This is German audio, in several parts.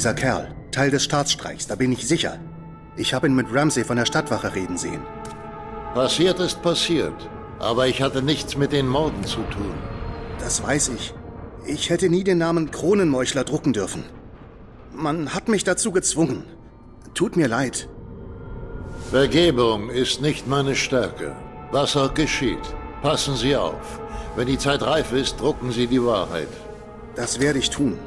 Dieser Kerl, Teil des Staatsstreichs, da bin ich sicher. Ich habe ihn mit Ramsey von der Stadtwache reden sehen. Passiert ist passiert. Aber ich hatte nichts mit den Morden zu tun. Das weiß ich. Ich hätte nie den Namen Kronenmeuchler drucken dürfen. Man hat mich dazu gezwungen. Tut mir leid. Vergebung ist nicht meine Stärke. Was auch geschieht, passen Sie auf. Wenn die Zeit reif ist, drucken Sie die Wahrheit. Das werde ich tun.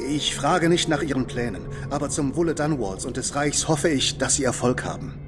Ich frage nicht nach Ihren Plänen, aber zum Wohle Dunwalls und des Reichs hoffe ich, dass Sie Erfolg haben.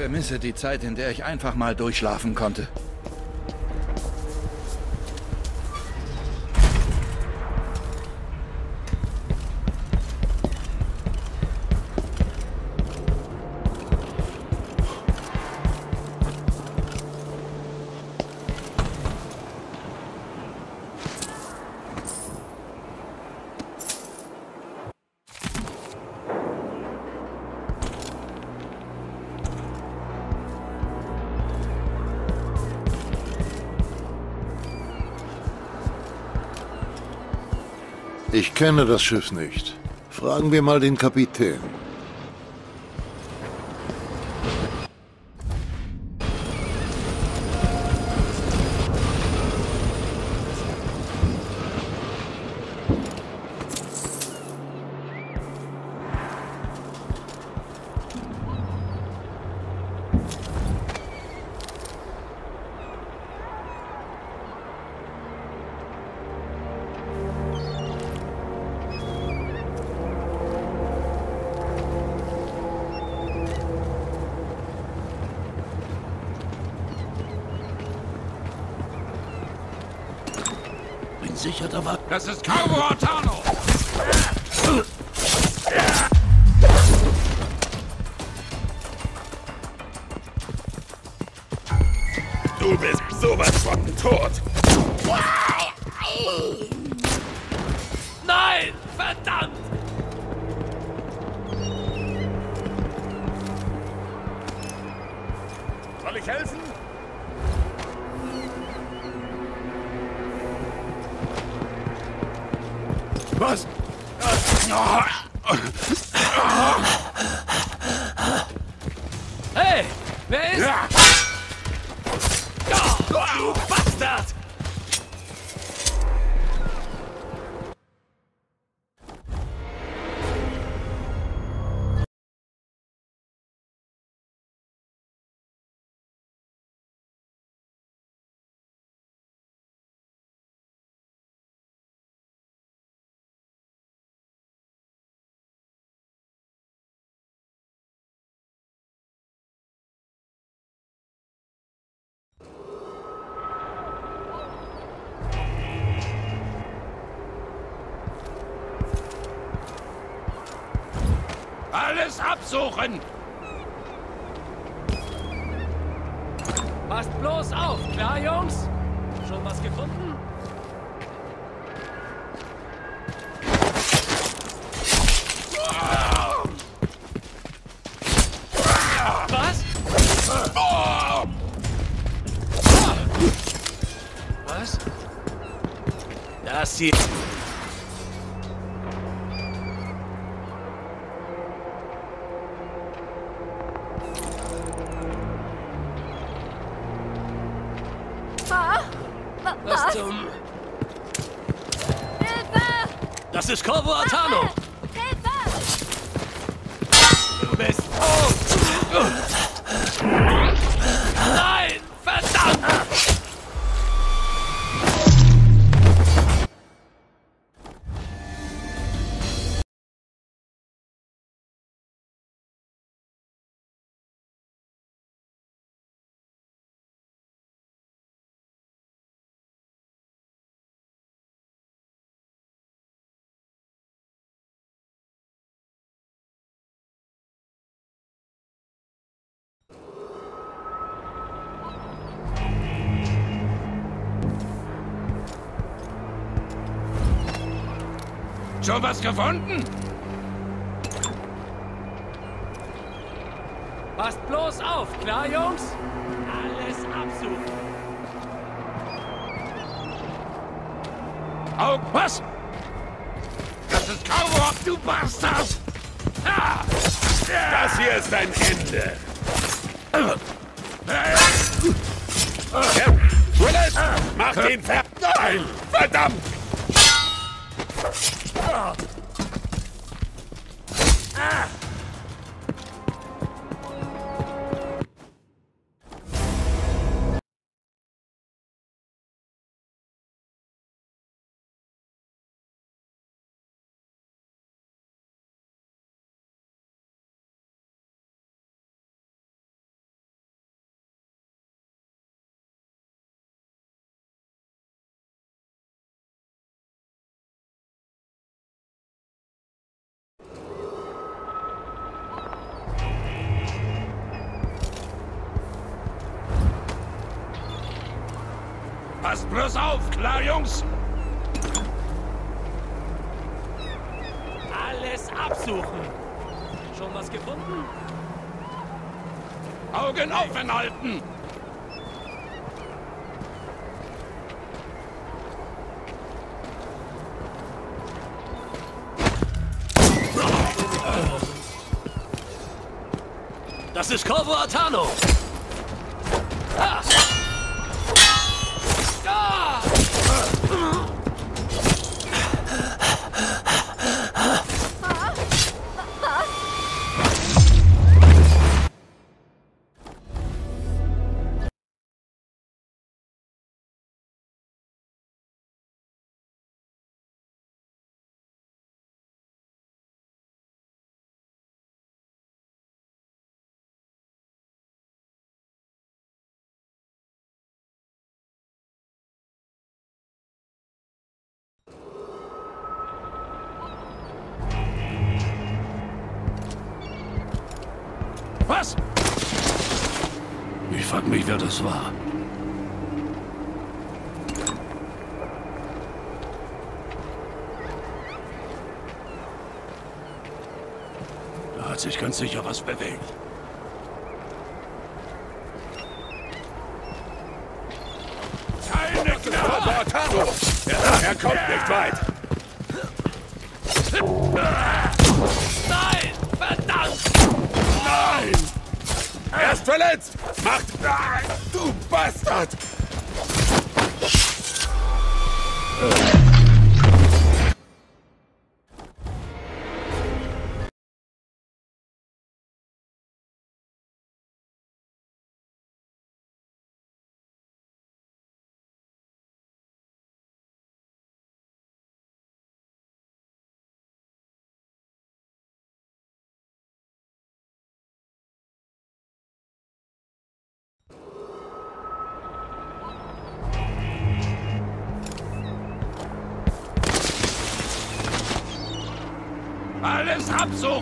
Vermisse die Zeit, in der ich einfach mal durchschlafen konnte. Ich kenne das Schiff nicht. Fragen wir mal den Kapitän. Alles absuchen! Passt bloß auf, klar, Jungs? Schon was gefunden? Was? Was? Das hier. Schon was gefunden? Passt bloß auf, klar, Jungs? Alles absuchen. Aug, was? Das ist Cowboy, du Bastard! Ah! Das hier ist dein Ende. Ja, Willis, mach den Ver... Nein! Verdammt! Passt frag mich, wer das war. Da hat sich ganz sicher was bewegt. Keine Gnade! Er, er kommt nicht weit! Nein! Verdammt! Nein! Er ist verletzt! Macht... Nein, du Bastard! Alles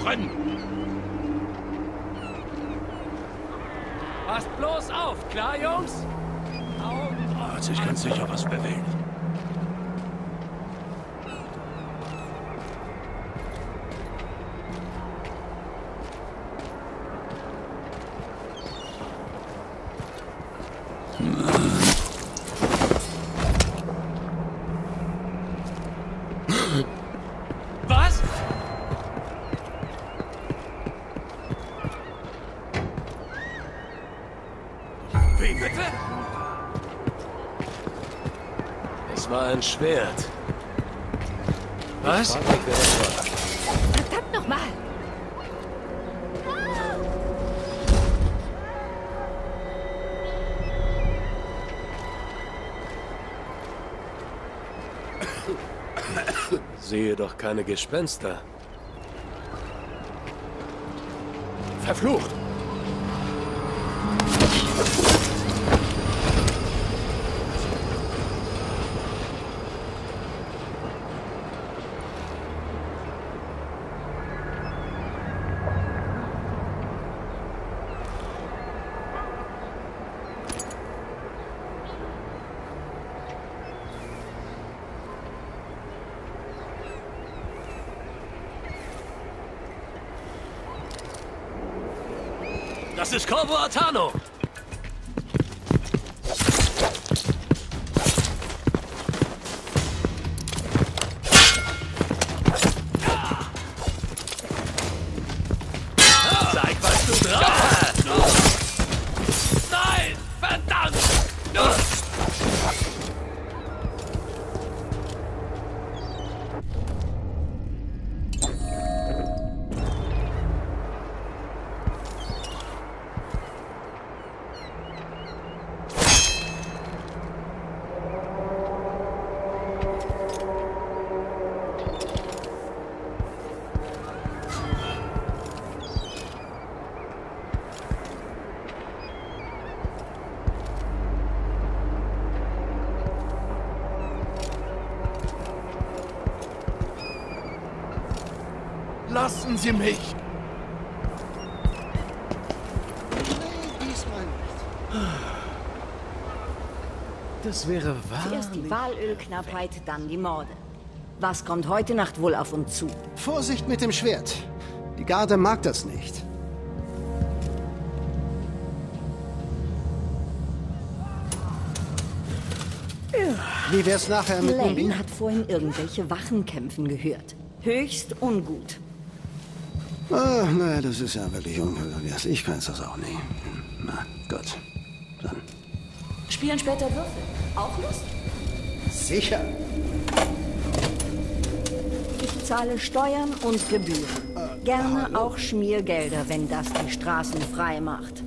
drin. Passt bloß auf, klar, Jungs? Augen. Hat sich ganz sicher was bewegt. Ugh. Ein Schwert. Was? Verdammt nochmal! Sehe doch keine Gespenster. Verflucht! Das Lassen Sie mich! Das wäre Erst die wahr. Walölknappheit, dann die Morde. Was kommt heute Nacht wohl auf uns zu? Vorsicht mit dem Schwert. Die Garde mag das nicht. Wie wär's nachher mit? Lane hat vorhin irgendwelche Wachenkämpfen gehört. Höchst ungut. Ah, naja, das ist ja wirklich unglücklich. Ich kann's das auch nicht. Na, gut. Dann. Spielen später Würfel. Auch Lust? Sicher. Ich zahle Steuern und Gebühren. Gerne auch Schmiergelder, wenn das die Straßen frei macht.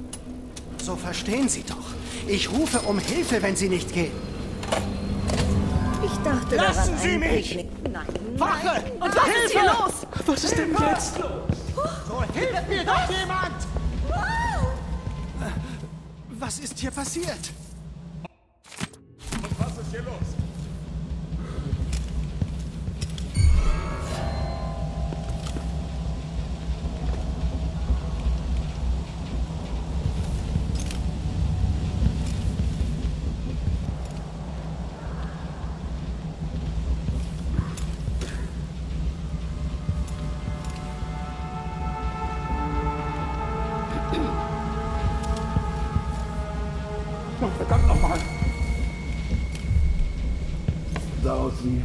So verstehen Sie doch. Ich rufe um Hilfe, wenn Sie nicht gehen. Ich dachte Lassen daran, Sie mich! Picknick- Nein, Wache! nein. Und was Hilfe! ist hier los? Was ist denn jetzt los? Hilft mir doch jemand! Was ist hier passiert? Oh, verdammt nochmal! Da außen.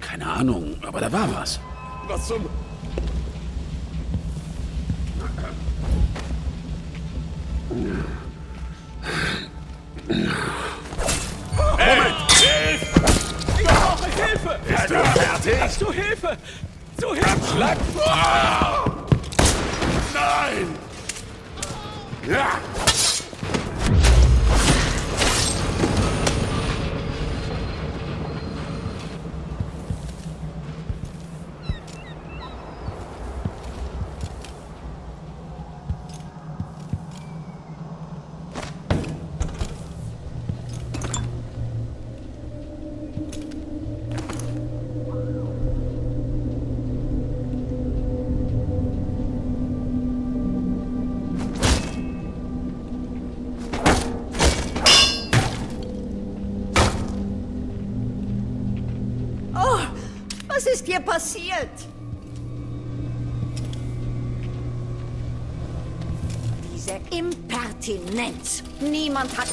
Keine Ahnung, aber da war was. Was zum...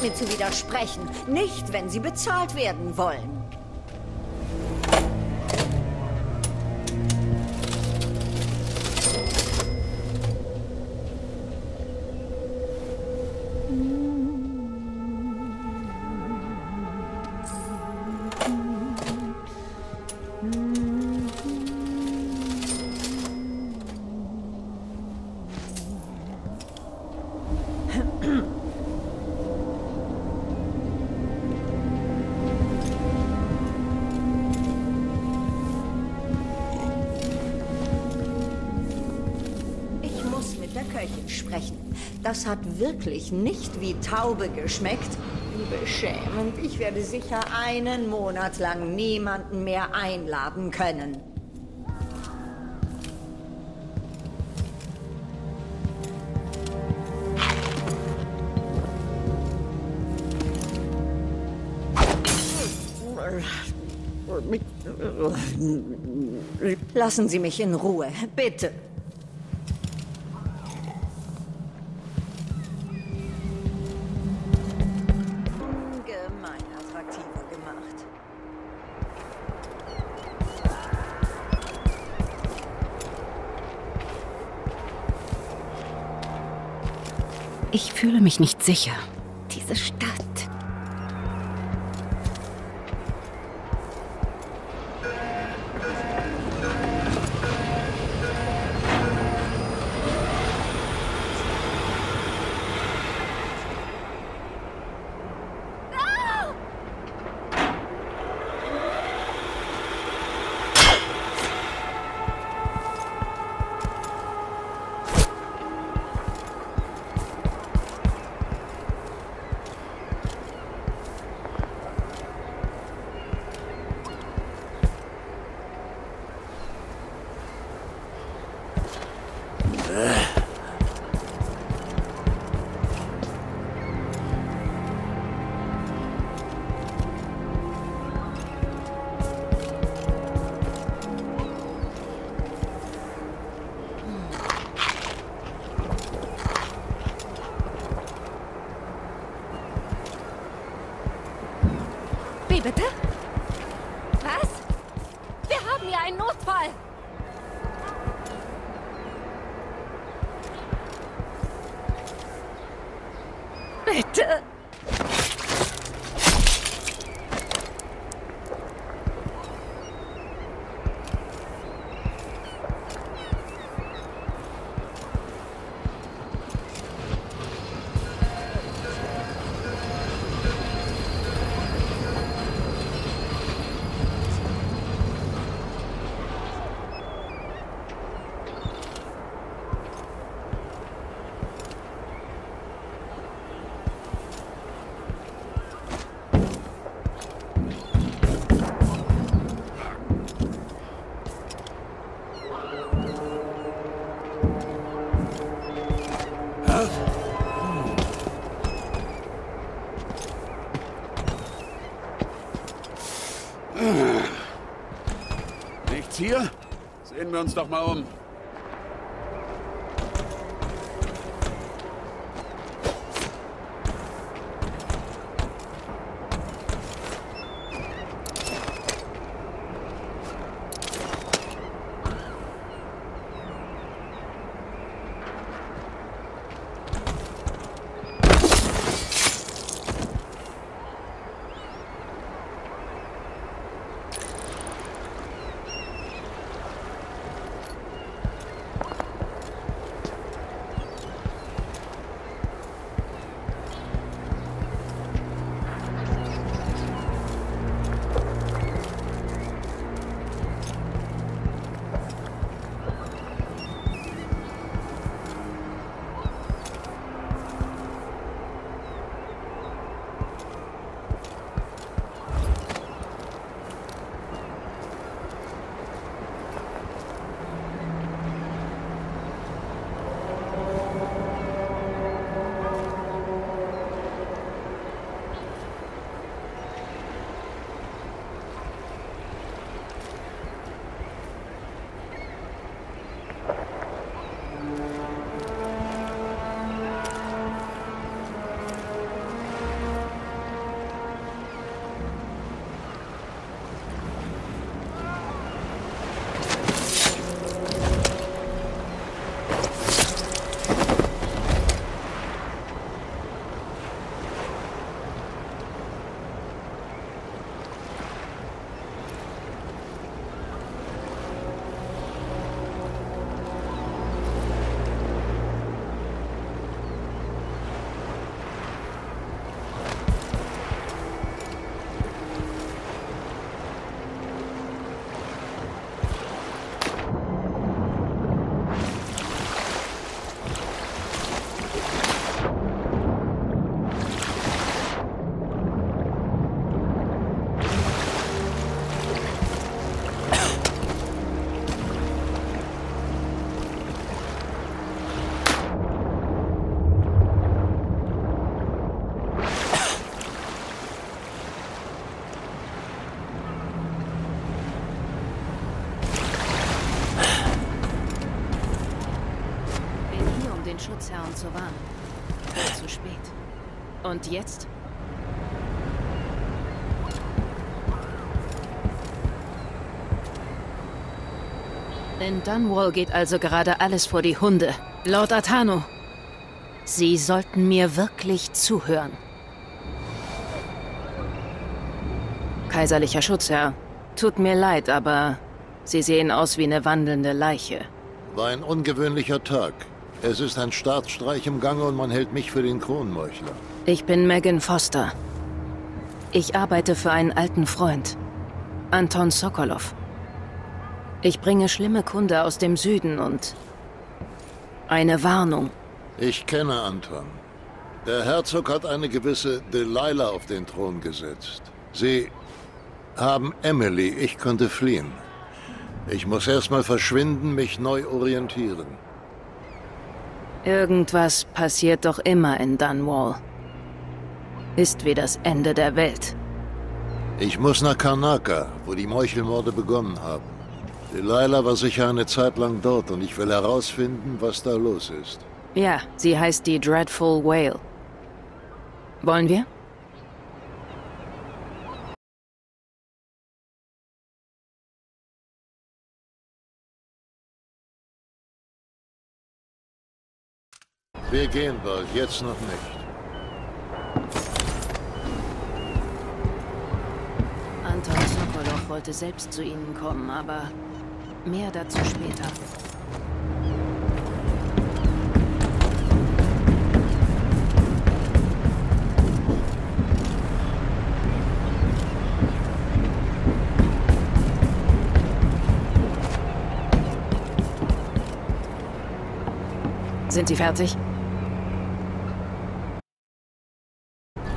Mir zu widersprechen. Nicht, wenn sie bezahlt werden wollen. Sprechen. Das hat wirklich nicht wie Taube geschmeckt. Wie beschämend. Ich werde sicher einen Monat lang niemanden mehr einladen können. Lassen Sie mich in Ruhe, bitte. Mich nicht sicher. Diese Stadt. Wie Sehen wir uns doch mal um. Schutzherren zu warnen. War zu spät. Und jetzt? In Dunwall geht also gerade alles vor die Hunde. Lord Atano, Sie sollten mir wirklich zuhören. Kaiserlicher Schutzherr, tut mir leid, aber Sie sehen aus wie eine wandelnde Leiche. War ein ungewöhnlicher Tag. Es ist ein Staatsstreich im Gange und man hält mich für den Kronmeuchler. Ich bin Megan Foster. Ich arbeite für einen alten Freund, Anton Sokolov. Ich bringe schlimme Kunde aus dem Süden und eine Warnung. Ich kenne Anton. Der Herzog hat eine gewisse Delilah auf den Thron gesetzt. Sie haben Emily, ich konnte fliehen. Ich muss erstmal verschwinden, mich neu orientieren. Irgendwas passiert doch immer in Dunwall. Ist wie das Ende der Welt. Ich muss nach Karnaka, wo die Meuchelmorde begonnen haben. Delilah war sicher eine Zeit lang dort und ich will herausfinden, was da los ist. Ja, sie heißt die Dreadful Whale. Wollen wir? Wir gehen bald, jetzt noch nicht. Anton Sokolov wollte selbst zu Ihnen kommen, aber mehr dazu später. Sind Sie fertig?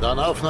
Dann auf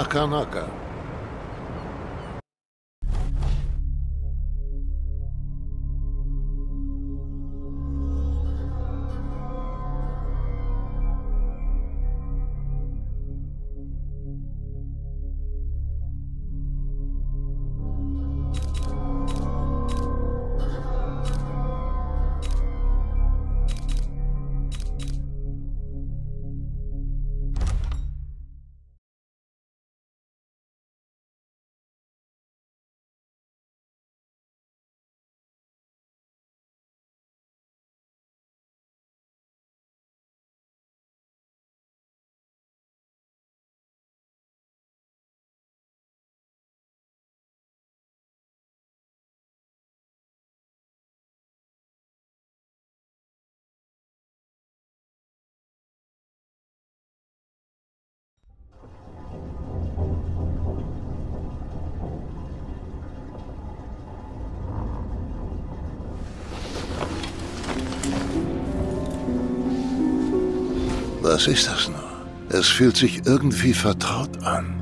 Was ist das nur? Es fühlt sich irgendwie vertraut an.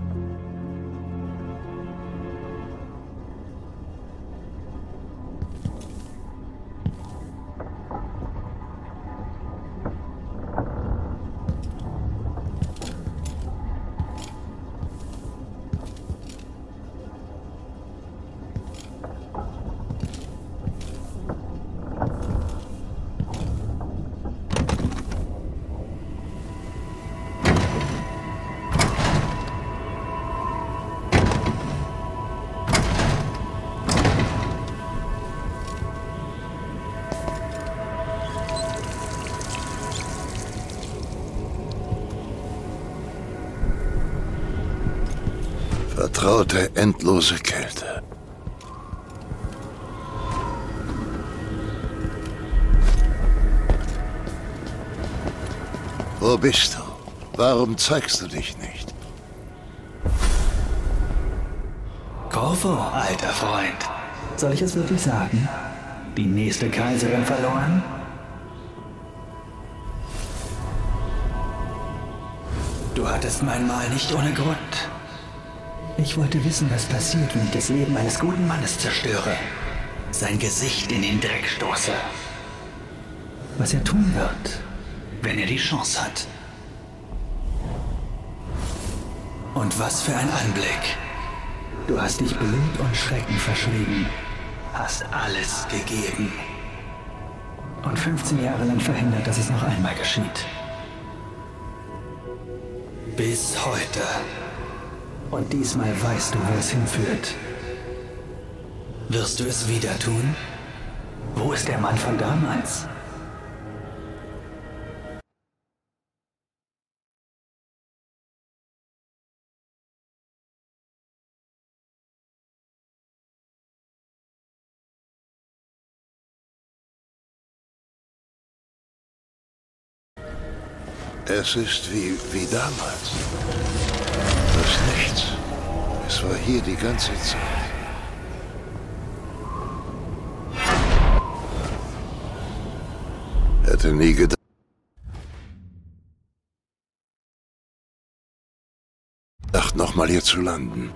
Vertraute endlose Kälte. Wo bist du? Warum zeigst du dich nicht? Corvo, alter Freund. Soll ich es wirklich sagen? Die nächste Kaiserin verloren? Du hattest mein Mal nicht ohne Grund. Ich wollte wissen, was passiert, wenn ich das Leben eines guten Mannes zerstöre. Sein Gesicht in den Dreck stoße. Was er tun wird, wenn er die Chance hat. Und was für ein Anblick. Du hast dich Blut und Schrecken verschrieben. Hast alles gegeben. Und 15 Jahre lang verhindert, dass es noch einmal geschieht. Bis heute. Und diesmal weißt du, wo es hinführt. Wirst du es wieder tun? Wo ist der Mann von damals? Es ist wie, wie damals. Das Nichts. Es war hier die ganze Zeit. Hätte nie gedacht. nochmal hier zu landen.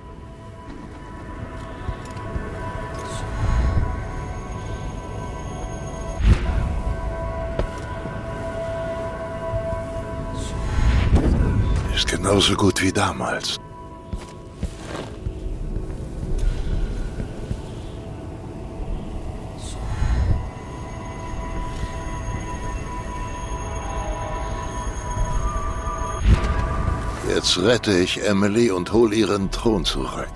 Genauso gut wie damals. Jetzt rette ich Emily und hol ihren Thron zurück.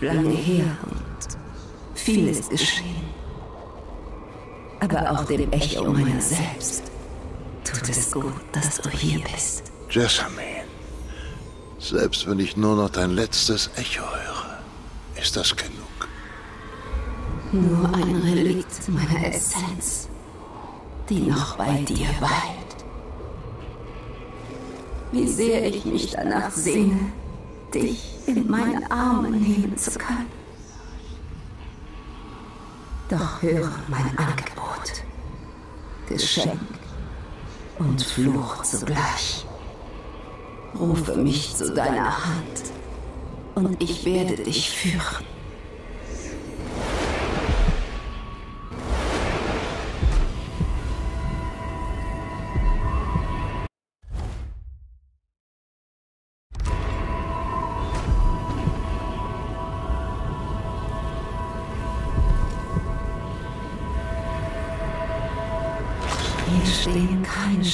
Ist lange her und vieles geschehen. Aber auch dem Echo meiner selbst tut es gut, dass du hier bist. Jessamine, selbst wenn ich nur noch dein letztes Echo höre, ist das genug. Nur ein Relikt meiner Essenz, die noch bei dir weilt. Wie sehr ich mich danach sehne, dich in meine Arme nehmen zu können. Doch höre mein Angebot. Geschenk und Fluch zugleich. Rufe mich zu deiner Hand und ich werde dich führen.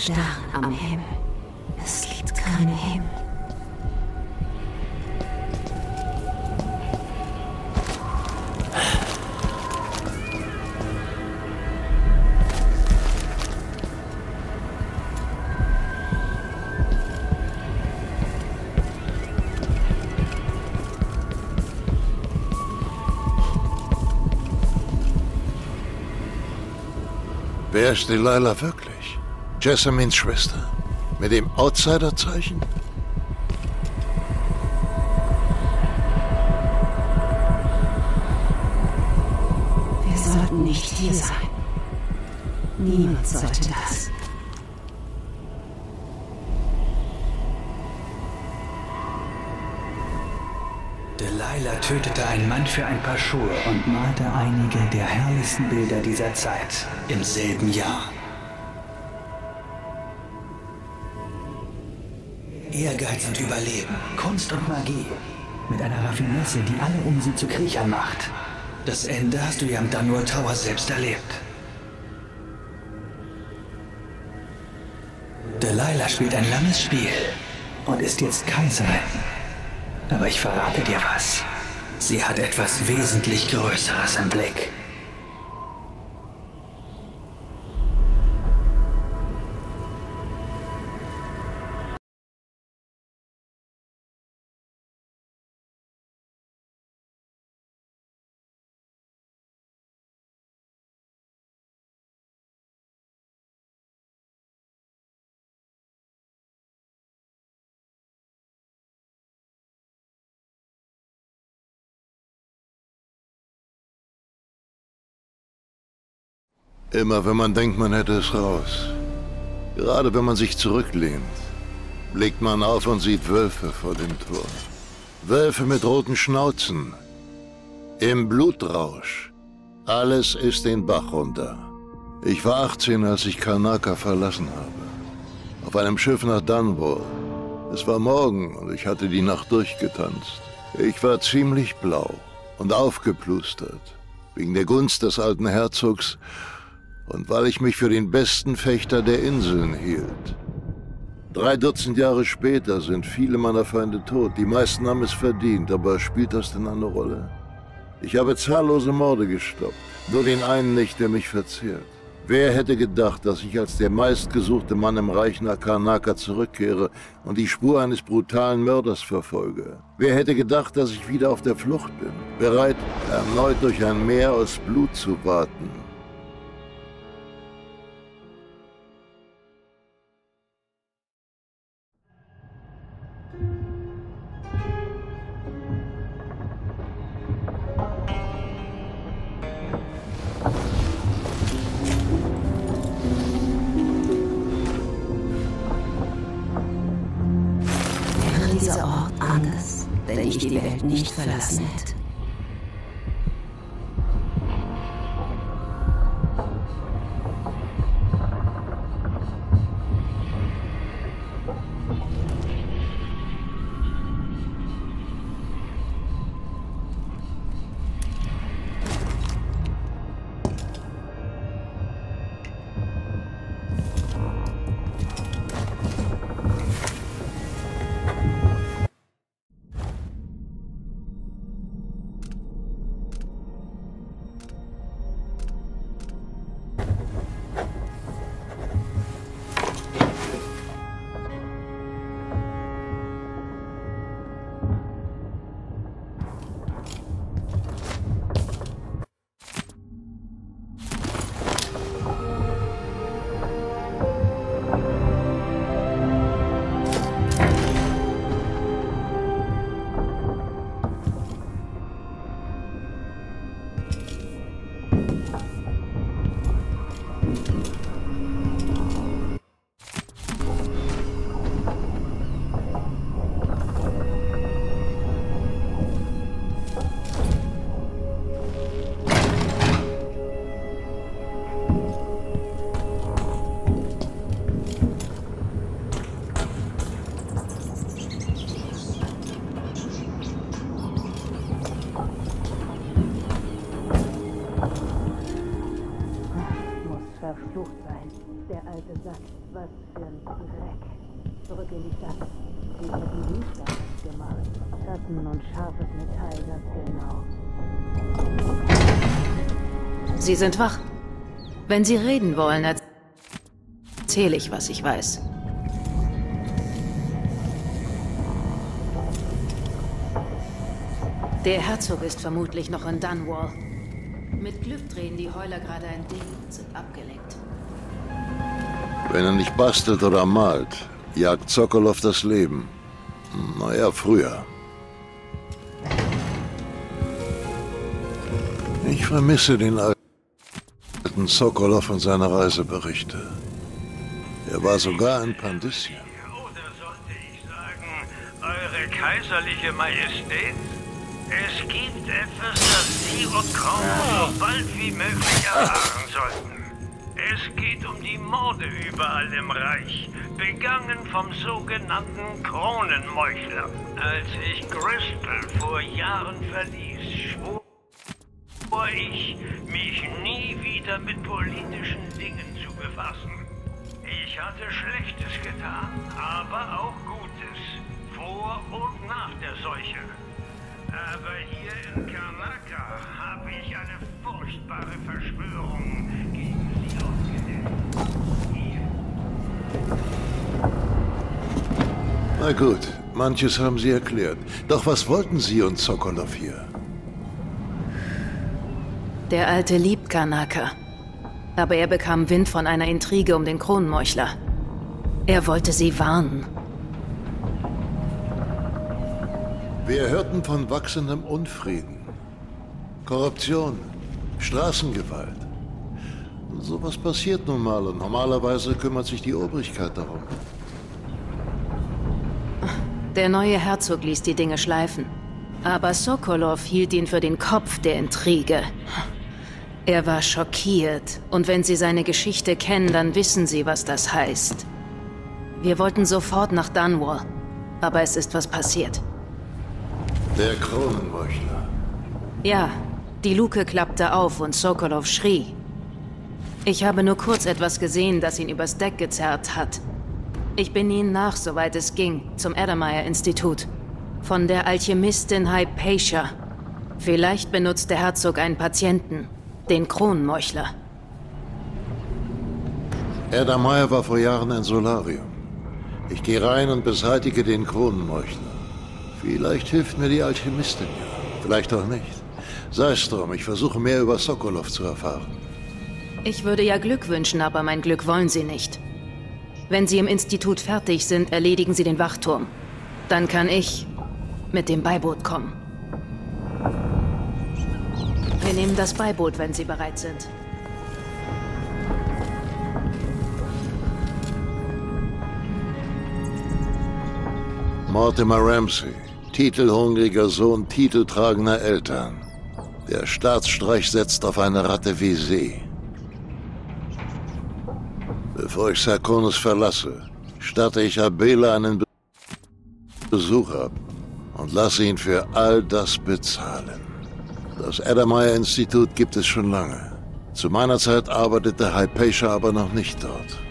Sterne am Himmel. Es gibt keinen Himmel. Wer ist Delilah wirklich? Jessamines Schwester? Mit dem Outsider-Zeichen? Wir sollten nicht hier sein. Niemand sollte das. Delilah tötete einen Mann für ein paar Schuhe und malte einige der herrlichsten Bilder dieser Zeit im selben Jahr. Überleben, Kunst und Magie. Mit einer Raffinesse, die alle um sie zu Kriechern macht. Das Ende hast du ja am Danur Tower selbst erlebt. Delilah spielt ein langes Spiel und ist jetzt Kaiserin. Aber ich verrate dir was. Sie hat etwas wesentlich Größeres im Blick. Immer wenn man denkt, man hätte es raus. Gerade wenn man sich zurücklehnt, blickt man auf und sieht Wölfe vor dem Tor. Wölfe mit roten Schnauzen. Im Blutrausch. Alles ist den Bach runter. Ich war 18, als ich Karnaka verlassen habe. Auf einem Schiff nach Dunwall. Es war Morgen und ich hatte die Nacht durchgetanzt. Ich war ziemlich blau und aufgeplustert. Wegen der Gunst des alten Herzogs und weil ich mich für den besten Fechter der Inseln hielt. Drei Dutzend Jahre später sind viele meiner Feinde tot. Die meisten haben es verdient, aber spielt das denn eine Rolle? Ich habe zahllose Morde gestoppt, nur den einen nicht, der mich verzehrt. Wer hätte gedacht, dass ich als der meistgesuchte Mann im Reich nach Karnaka zurückkehre und die Spur eines brutalen Mörders verfolge? Wer hätte gedacht, dass ich wieder auf der Flucht bin, bereit, erneut durch ein Meer aus Blut zu warten? Nicht verlassen hätte. Hätten Licht damals gemacht. Schatten und scharfes Metall, ganz genau. Sie sind wach. Wenn Sie reden wollen, erzähle ich, was ich weiß. Der Herzog ist vermutlich noch in Dunwall. Mit Glück drehen die Heuler gerade ein Ding und sind abgelenkt. Wenn er nicht bastelt oder malt, jagt Sokolov das Leben. Naja, früher. Ich vermisse den alten Sokolov und seine Reiseberichte. Er war sogar ein Pandisschen. Eure kaiserliche Majestät? Es gibt etwas, das Sie und Crown so bald wie möglich erfahren sollten. Es geht um die Morde überall im Reich, begangen vom sogenannten Kronenmeuchler. Als ich Crystal vor Jahren verließ, schwor ich, mich nie wieder mit politischen Dingen zu befassen. Ich hatte Schlechtes getan, aber auch Gutes, vor und nach der Seuche. Aber hier in Karnaka habe ich eine furchtbare Verschwörung. Na gut, manches haben Sie erklärt. Doch was wollten Sie und Sokolov hier? Der Alte liebt Kanaka. Aber er bekam Wind von einer Intrige um den Kronenmeuchler. Er wollte sie warnen. Wir hörten von wachsendem Unfrieden. Korruption, Straßengewalt. Sowas passiert nun mal und normalerweise kümmert sich die Obrigkeit darum. Der neue Herzog ließ die Dinge schleifen. Aber Sokolov hielt ihn für den Kopf der Intrige. Er war schockiert. Und wenn Sie seine Geschichte kennen, dann wissen Sie, was das heißt. Wir wollten sofort nach Dunwall. Aber es ist was passiert. Der Kronenmeuchler. Ja, die Luke klappte auf und Sokolov schrie. Ich habe nur kurz etwas gesehen, das ihn übers Deck gezerrt hat. Ich bin ihnen nach, soweit es ging, zum Erdemeyer-Institut. Von der Alchemistin Hypatia. Vielleicht benutzt der Herzog einen Patienten. Den Kronenmeuchler. Erdemeyer war vor Jahren ein Solarium. Ich gehe rein und beseitige den Kronenmeuchler. Vielleicht hilft mir die Alchemistin ja. Vielleicht auch nicht. Sei es drum, ich versuche mehr über Sokolov zu erfahren. Ich würde ja Glück wünschen, aber mein Glück wollen Sie nicht. Wenn Sie im Institut fertig sind, erledigen Sie den Wachturm. Dann kann ich mit dem Beiboot kommen. Wir nehmen das Beiboot, wenn Sie bereit sind. Mortimer Ramsey, titelhungriger Sohn titeltragender Eltern. Der Staatsstreich setzt auf eine Ratte wie Sie. Bevor ich Sarkonis verlasse, statte ich Abela einen Besuch ab und lasse ihn für all das bezahlen. Das Edelmeyer-Institut gibt es schon lange. Zu meiner Zeit arbeitete Hypatia aber noch nicht dort.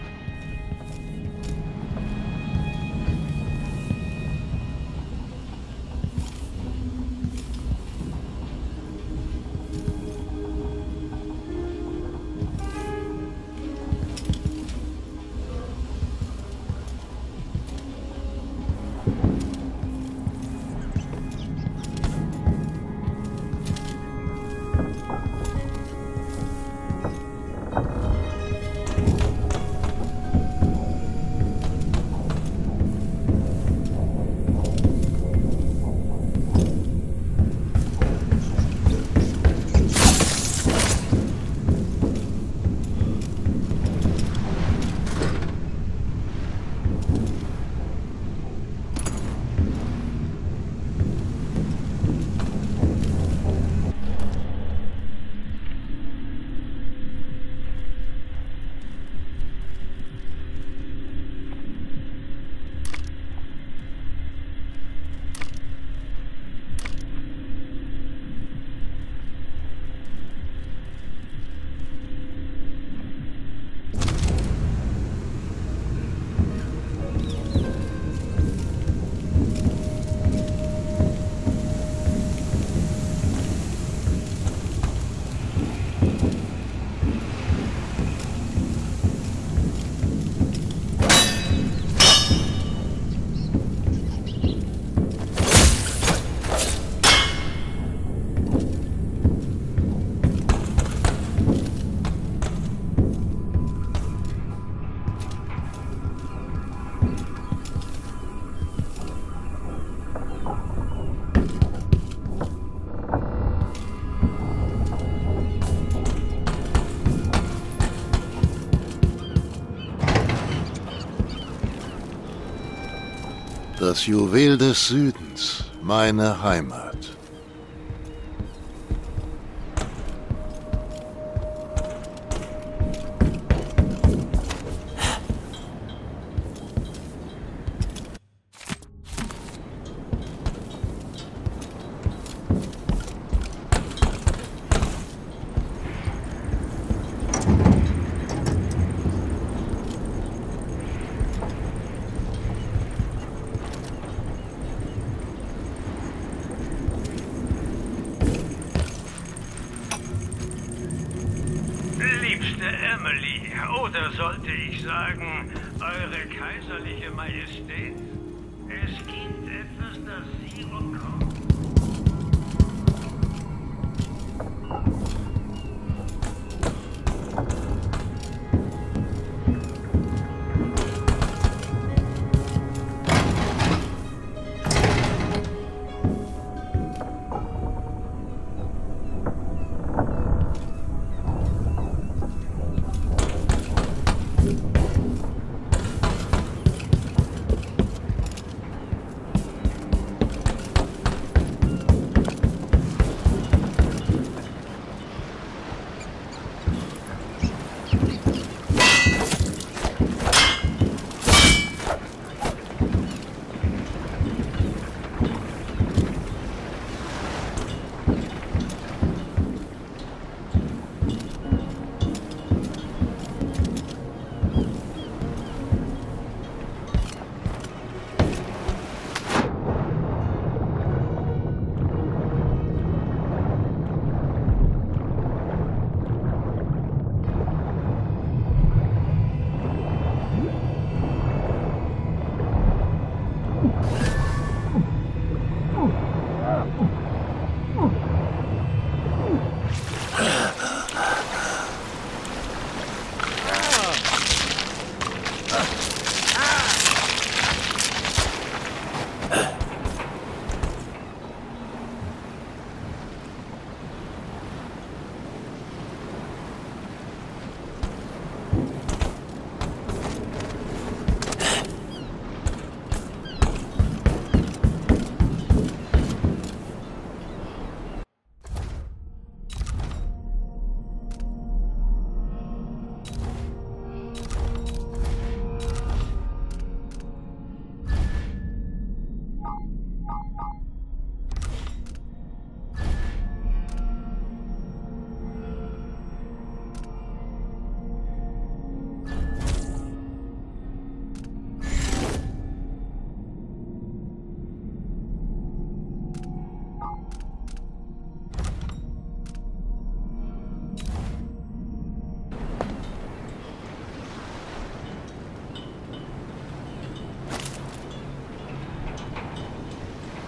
Das Juwel des Südens, meine Heimat.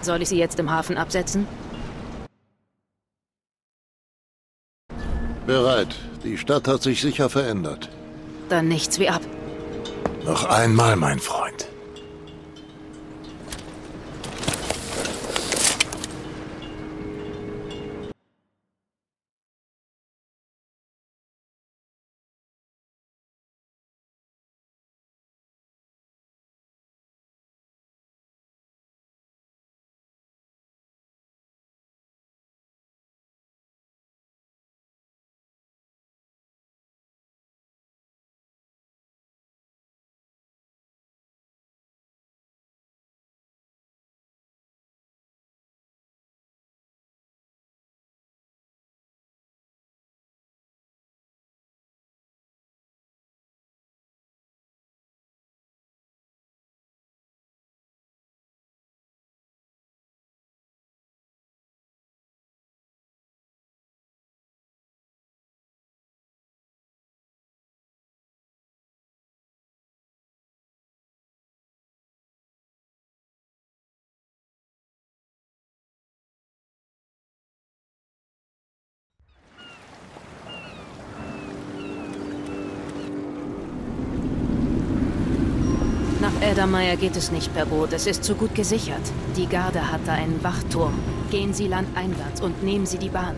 Soll ich sie jetzt im Hafen absetzen? Bereit. Die Stadt hat sich sicher verändert. Dann nichts wie ab. Noch einmal, mein Freund. Nach Edermeier geht es nicht per Boot. Es ist zu gut gesichert. Die Garde hat da einen Wachturm. Gehen Sie landeinwärts und nehmen Sie die Bahn.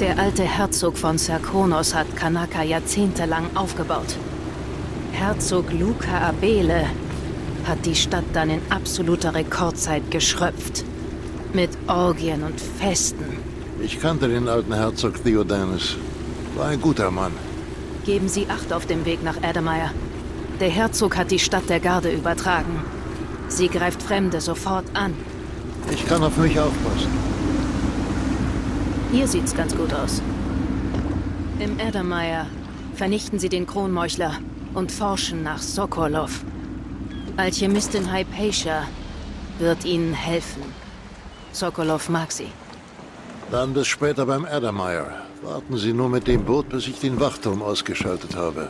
Der alte Herzog von Serkonos hat Kanaka jahrzehntelang aufgebaut. Herzog Luca Abele hat die Stadt dann in absoluter Rekordzeit geschröpft. Mit Orgien und Festen. Ich kannte den alten Herzog Theodanis. War ein guter Mann. Geben Sie Acht auf dem Weg nach Edermeier. Der Herzog hat die Stadt der Garde übertragen. Sie greift Fremde sofort an. Ich kann auf mich aufpassen. Hier sieht's ganz gut aus. Im Edermeier vernichten Sie den Kronmeuchler und forschen nach Sokolov. Alchemistin Hypatia wird Ihnen helfen. Sokolov mag sie. Dann bis später beim Addermeyer. Warten Sie nur mit dem Boot, bis ich den Wachturm ausgeschaltet habe.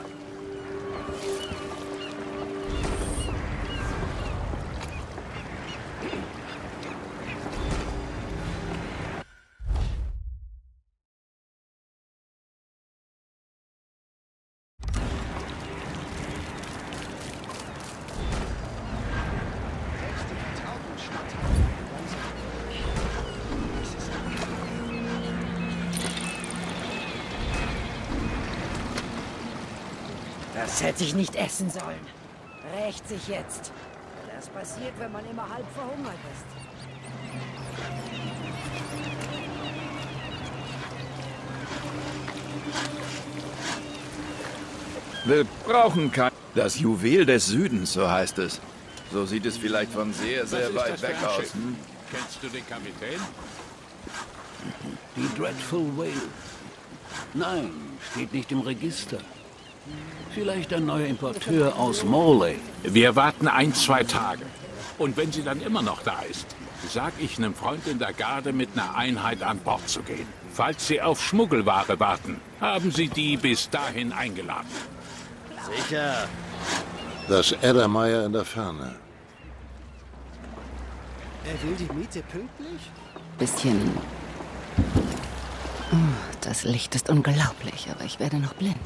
Essen sollen. Rächt sich jetzt. Das passiert, wenn man immer halb verhungert ist. Wir brauchen kein... Das Juwel des Südens, so heißt es. So sieht es vielleicht von sehr, sehr weit weg aus. Hm? Kennst du den Kapitän? Die Dreadful Whale. Nein, steht nicht im Register. Vielleicht ein neuer Importeur aus Morley. Wir warten ein, zwei Tage. Und wenn sie dann immer noch da ist, sag ich einem Freund in der Garde, mit einer Einheit an Bord zu gehen. Falls Sie auf Schmuggelware warten, haben Sie die bis dahin eingeladen. Sicher. Das Addermeyer in der Ferne. Er will die Miete pünktlich? Bisschen. Oh, das Licht ist unglaublich, aber ich werde noch blind.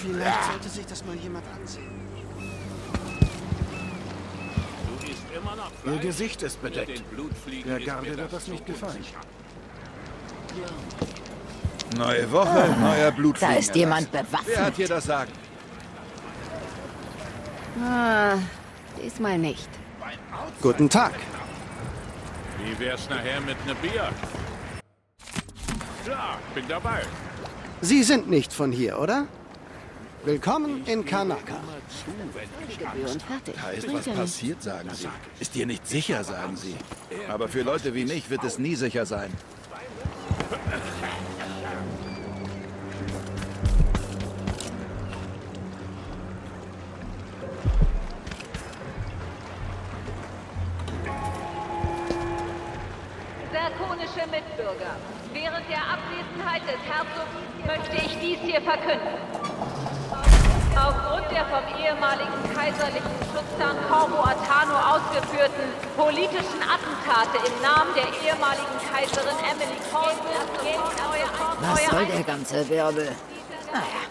Vielleicht sollte sich das mal jemand ansehen. Du isst immer noch Ihr? Gesicht ist bedeckt. Der Garde wird das nicht gefallen. Neue Woche, neuer Blutfliegen. Da ist jemand bewaffnet. Wer hat hier das Sagen? Ah, diesmal nicht. Guten Tag. Wie wär's nachher mit ne Bier? Klar, bin dabei. Sie sind nicht von hier, oder? Willkommen in Kanaka. Da ist was passiert, sagen Sie. Ist dir nicht sicher, sagen Sie. Aber für Leute wie mich wird es nie sicher sein. Serkonische Mitbürger, während der Abwesenheit des Herzogs möchte ich dies hier verkünden. Aufgrund der vom ehemaligen kaiserlichen Schutzherrn Corvo Atano ausgeführten politischen Attentate im Namen der ehemaligen Kaiserin Emily Was soll der ganze Wirbel? Naja,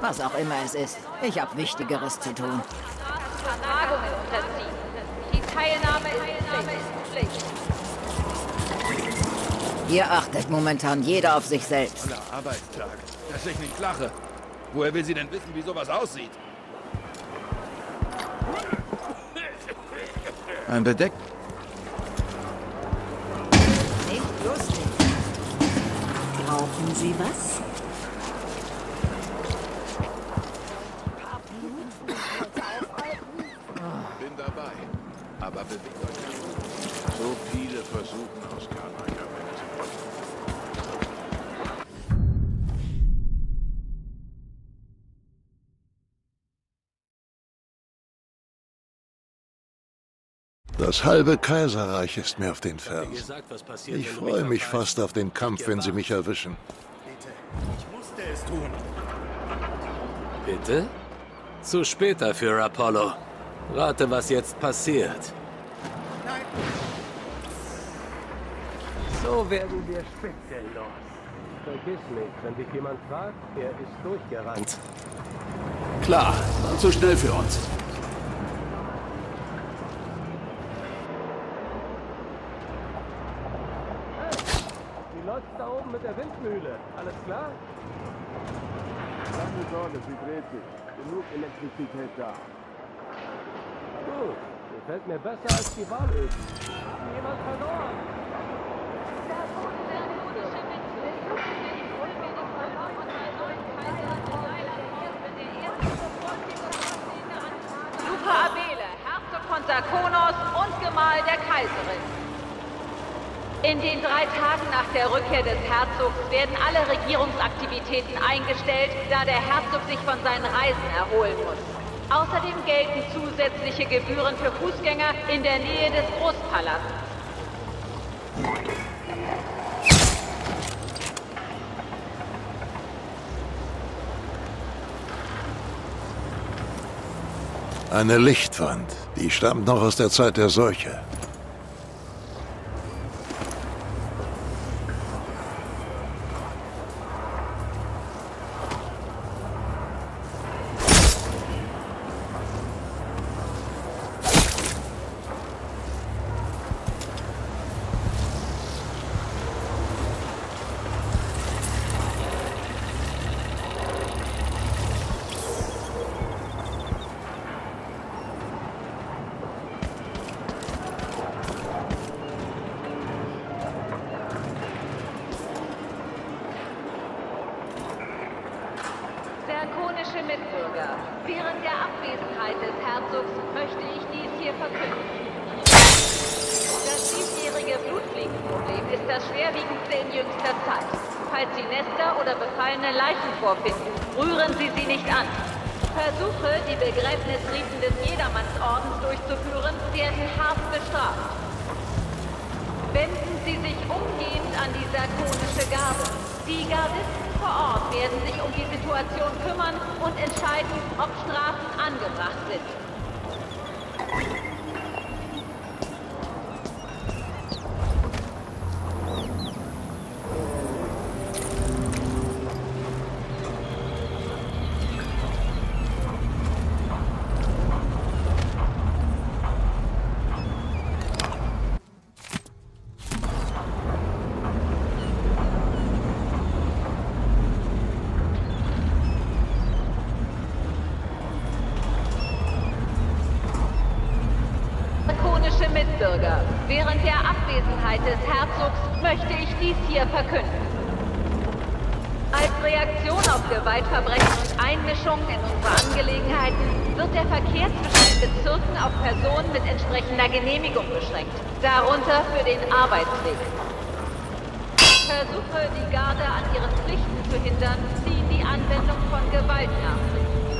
was auch immer es ist. Ich habe Wichtigeres zu tun. Unterziehen. Die Teilnahme ist Hier achtet momentan jeder auf sich selbst. Voller Arbeitstag. Dass ich nicht lache. Woher will sie denn wissen, wie sowas aussieht? Ein Bedeck... Nicht lustig. Brauchen Sie was? Das halbe Kaiserreich ist mir auf den Fersen. Ich freue mich fast auf den Kampf, wenn sie mich erwischen. Ich musste es tun. Bitte? Zu spät dafür, Apollo. Rate, was jetzt passiert. Nein. So werden wir Spitze los. Vergiss nicht, wenn dich jemand fragt, er ist durchgerannt. Klar, und zu schnell für uns. Wie läuft's da oben mit der Windmühle? Alles klar? Keine Sorge, sie dreht sich. Genug Elektrizität da. Gut, gefällt mir besser als die Walöl. Jemand verloren? Luca Abele, Herzog von Sarkonos und Gemahl der Kaiserin. In den drei Tagen nach der Rückkehr des Herzogs werden alle Regierungsaktivitäten eingestellt, da der Herzog sich von seinen Reisen erholen muss. Außerdem gelten zusätzliche Gebühren für Fußgänger in der Nähe des Großpalasts. Eine Lichtwand, die stammt noch aus der Zeit der Seuche. you möchte ich dies hier verkünden. Als Reaktion auf Gewaltverbrechen und Einmischungen in unsere Angelegenheiten wird der Verkehr zwischen den Bezirken auf Personen mit entsprechender Genehmigung beschränkt, darunter für den Arbeitsweg. Versuche, die Garde an ihren Pflichten zu hindern, ziehen die Anwendung von Gewalt nach.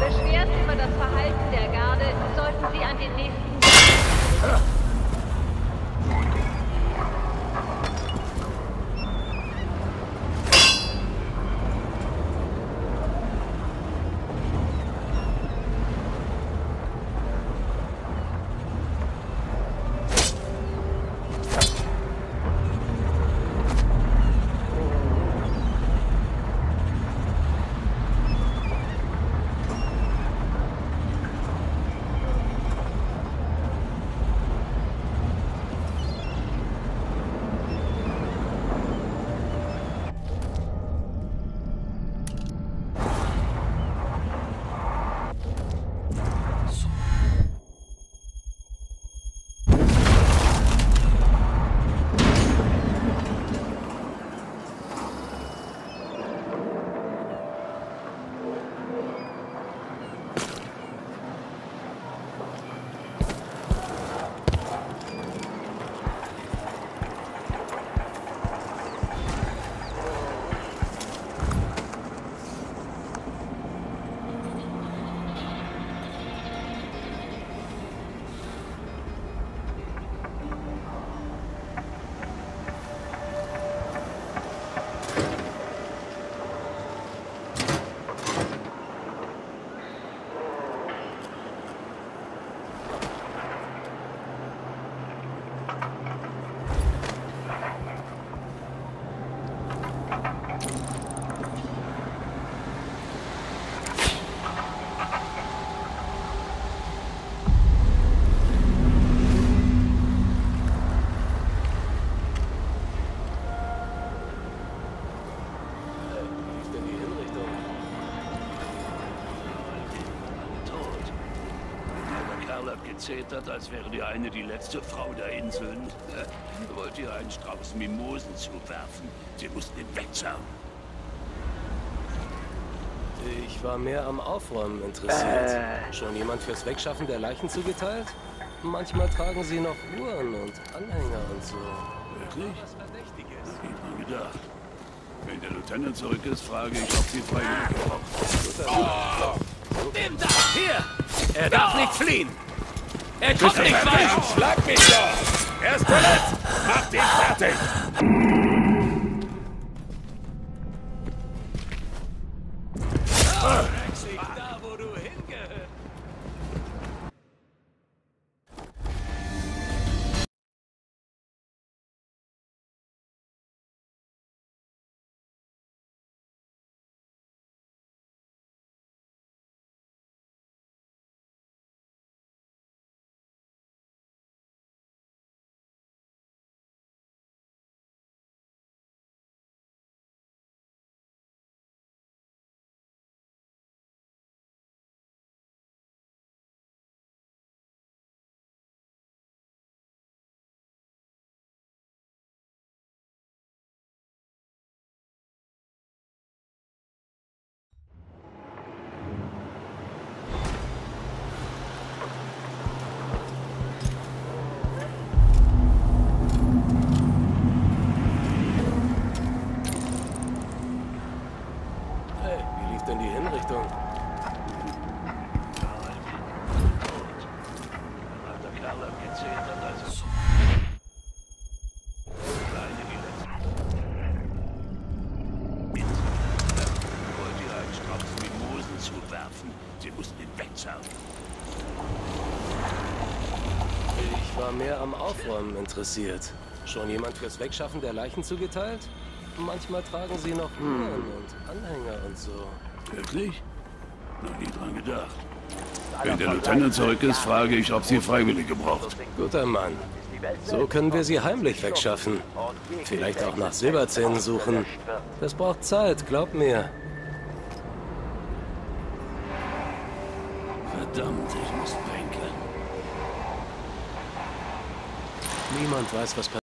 Beschwerden über das Verhalten der Garde sollten Sie an den nächsten gezetert, als wäre die eine die letzte Frau der Inseln. Er wollte ihr einen Strauß Mimosen zuwerfen. Sie mussten ihn wegzerren. Ich war mehr am Aufräumen interessiert. Äh. Schon jemand fürs Wegschaffen der Leichen zugeteilt? Manchmal tragen sie noch Uhren und Anhänger und so. Wirklich? Hab ich nie gedacht. Wenn der Lieutenant zurück ist, frage ich, ob sie freiwillig braucht. Nimm das! Hier! Er darf nicht fliehen! Er kommt nicht weit! Schlag mich doch! Er ist verletzt! Macht ihn fertig! Aufräumen interessiert. Schon jemand fürs Wegschaffen der Leichen zugeteilt? Manchmal tragen sie noch Uhren und Anhänger und so. Wirklich? Noch nie dran gedacht. Wenn der Lieutenant zurück ist, frage ich, ob sie Freiwillige braucht. Guter Mann. So können wir sie heimlich wegschaffen. Vielleicht auch nach Silberzähnen suchen. Das braucht Zeit, glaub mir. Verdammt, ich muss pinkeln. Niemand weiß, was passiert.